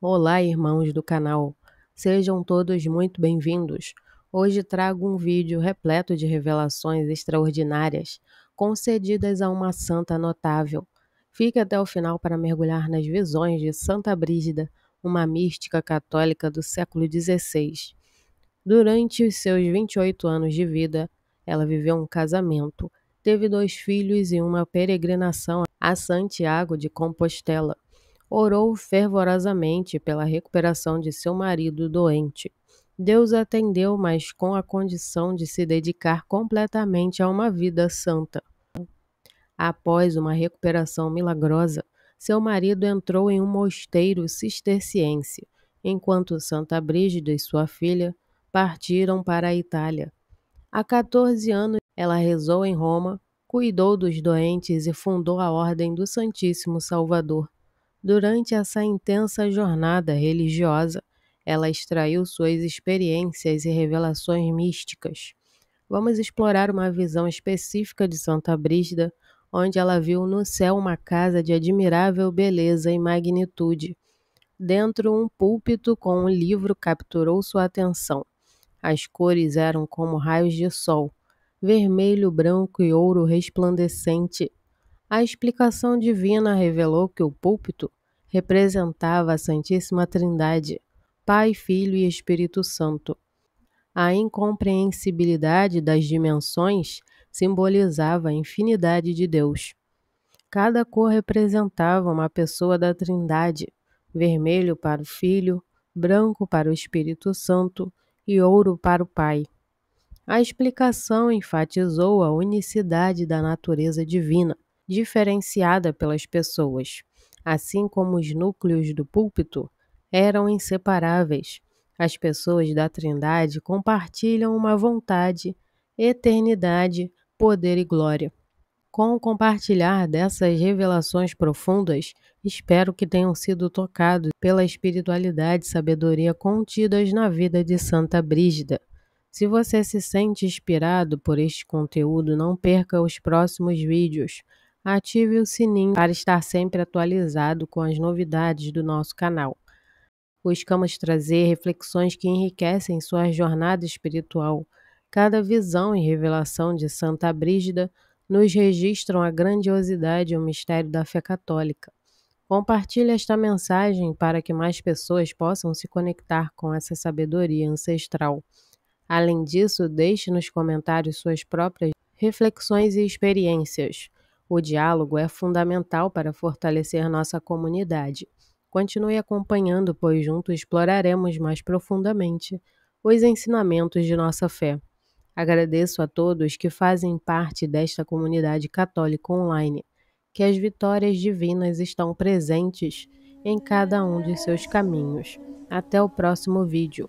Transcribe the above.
Olá, irmãos do canal. Sejam todos muito bem-vindos. Hoje trago um vídeo repleto de revelações extraordinárias concedidas a uma santa notável. Fique até o final para mergulhar nas visões de Santa Brígida, uma mística católica do século XVI. Durante os seus 28 anos de vida, ela viveu um casamento, teve dois filhos e uma peregrinação a Santiago de Compostela. Orou fervorosamente pela recuperação de seu marido doente. Deus atendeu, mas com a condição de se dedicar completamente a uma vida santa. Após uma recuperação milagrosa, seu marido entrou em um mosteiro cisterciense, enquanto Santa Brígida e sua filha partiram para a Itália. Há 14 anos, ela rezou em Roma, cuidou dos doentes e fundou a Ordem do Santíssimo Salvador. Durante essa intensa jornada religiosa, ela extraiu suas experiências e revelações místicas. Vamos explorar uma visão específica de Santa Brígida, onde ela viu no céu uma casa de admirável beleza e magnitude. Dentro, um púlpito com um livro capturou sua atenção. As cores eram como raios de sol, vermelho, branco e ouro resplandecente. A explicação divina revelou que o púlpito representava a Santíssima Trindade, Pai, Filho e Espírito Santo. A incompreensibilidade das dimensões simbolizava a infinidade de Deus. Cada cor representava uma pessoa da Trindade: vermelho para o Filho, branco para o Espírito Santo e ouro para o Pai. A explicação enfatizou a unicidade da natureza divina, diferenciada pelas pessoas, assim como os núcleos do púlpito eram inseparáveis. As pessoas da Trindade compartilham uma vontade, eternidade, poder e glória. Com o compartilhar dessas revelações profundas, espero que tenham sido tocados pela espiritualidade e sabedoria contidas na vida de Santa Brígida. Se você se sente inspirado por este conteúdo, não perca os próximos vídeos. Ative o sininho para estar sempre atualizado com as novidades do nosso canal. Buscamos trazer reflexões que enriquecem sua jornada espiritual. Cada visão e revelação de Santa Brígida nos registram a grandiosidade e o mistério da fé católica. Compartilhe esta mensagem para que mais pessoas possam se conectar com essa sabedoria ancestral. Além disso, deixe nos comentários suas próprias reflexões e experiências. O diálogo é fundamental para fortalecer nossa comunidade. Continue acompanhando, pois juntos exploraremos mais profundamente os ensinamentos de nossa fé. Agradeço a todos que fazem parte desta comunidade católica online, que as vitórias divinas estão presentes em cada um de seus caminhos. Até o próximo vídeo.